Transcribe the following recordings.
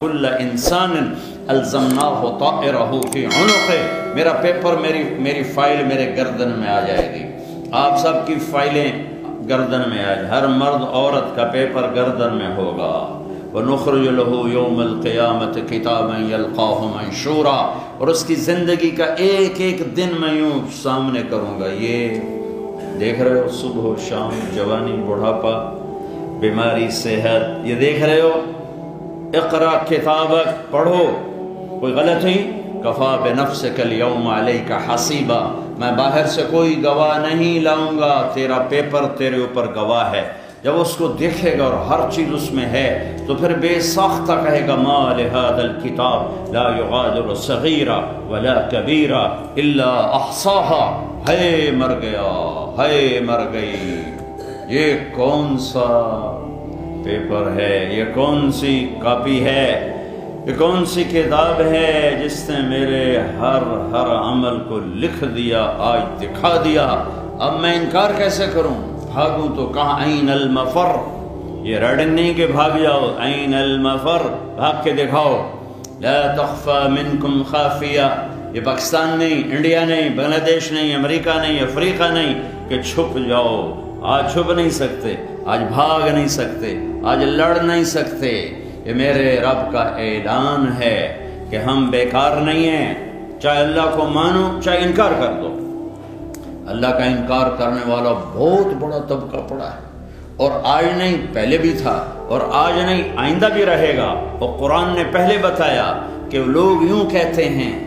کل انسان الزمناہ طائرہ فی عنقہ۔ میرا پیپر، میری میری فائل میرے گردن میں آ جائے گی۔ آپ سب کی فائلیں گردن میں آئے ہر مرد عورت کا پیپر گردن میں ہوگا۔ وَنُخْرِجُ لَهُ يَوْمَ الْقِيَامَةِ كِتَابًا يَلْقَاهُ مَنْشُورًا۔ اور اس کی زندگی کا ایک ایک دن میں یوں سامنے کروں گا۔ یہ دیکھ رہے ہو صبح و شام، جوانی، بڑھاپا، بیماری، صحت۔ یہ دیکھ رہے ہو؟ اقرا کتابک، پڑھو۔ کوئی غلط نہیں کفا بنفسک اليوم علیک حسیبا۔ میں باہر سے کوئی گواہ نہیں لاؤں گا، تیرا پیپر تیرے اوپر گواہ ہے۔ جب اس کو دیکھے گا اور ہر چیز اس میں ہے، تو پھر بے ساختہ کہے گا، ما لهذا الكتاب لا يغادر صغیرہ ولا کبیرہ الا احصاها ہے مر گیا، ہے مر گئی۔ یہ کون سا پیپر ہے، یہ کون سی کاپی ہے؟ یہ کون سی کتاب ہے جس نے میرے ہر ہر عمل کو لکھ دیا، آج دکھا دیا؟ اب میں انکار کیسے کروں؟ بھاگوں تو کہاں؟ این المفر۔ یہ ریڈنگ نہیں کہ بھاگ جاؤ این المفر۔ بھاگ کے دکھاؤ۔ لا تخفى منکم خافیہ۔ یہ پاکستان نہیں، انڈیا نہیں، بنگلہ دیش نہیں، امریکہ نہیں، افریقہ نہیں کہ چھپ جاؤ۔ آج چھپ نہیں سکتے، آج بھاگ نہیں سکتے، آج لڑ نہیں سکتے۔ یہ میرے رب کا اعلان ہے کہ ہم بیکار نہیں ہیں۔ چاہے اللہ کو مانو، چاہے انکار کر دو۔ اللہ کا انکار کرنے والا بہت بڑا طبقہ پڑا ہے۔ اور آج نہیں، پہلے بھی تھا۔ اور آج نہیں، آئندہ بھی رہے گا۔ اور قرآن نے پہلے بتایا کہ لوگ یوں کہتے ہیں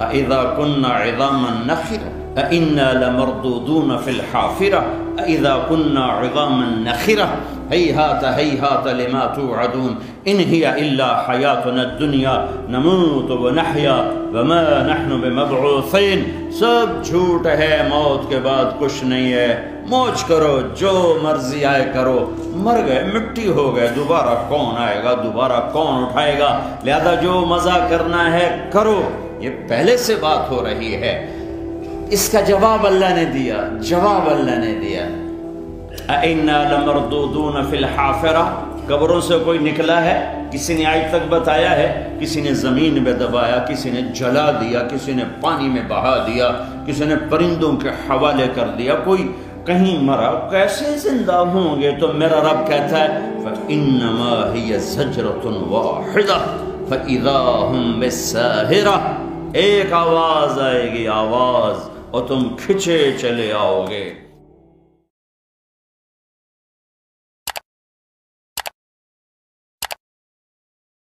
اذا كنا عظاما نخرا انا لمردودون في الحافره اذا كنا عظاما نخره هيهات هيهات لما توعدون ان هي الا حياتنا الدنيا نموت ونحيا وما نحن بمبعوثين سب جھوٹ ہے، موت کے بعد کچھ نہیں ہے۔ موج کرو، جو مرضی آئے کرو۔ مر گئے، مٹی ہو گئے۔ دوبارہ کون آئے گا؟ دوبارہ کون اٹھائے گا؟ لہذا جو مزہ کرنا ہے، کرو۔ یہ پہلے سے بات ہو رہی ہے۔ اس کا جواب اللہ نے دیا، جواب اللہ نے دیا۔ اِنَّا لَمَرْدُودُونَ فِي الْحَافِرَةِ۔ قبروں سے کوئی نکلا ہے، کسی نے آج تک بتایا ہے، کسی نے زمین میں دبایا، کسی نے جلا دیا، کسی نے پانی میں بہا دیا، کسی نے پرندوں کے حوالے کر دیا، کوئی کہیں مرا، کیسے زندہ ہوں گے؟ تو میرا رب کہتا ہے، فَإِنَّمَا هِيَ زَجْرَةٌ وَاحِدَةٌ فَإِذَا هُمْ بِالسَّاهِرَةِ۔ ایک آواز آئے گی، آواز۔ 어떤 쾌체에 잘려야 오게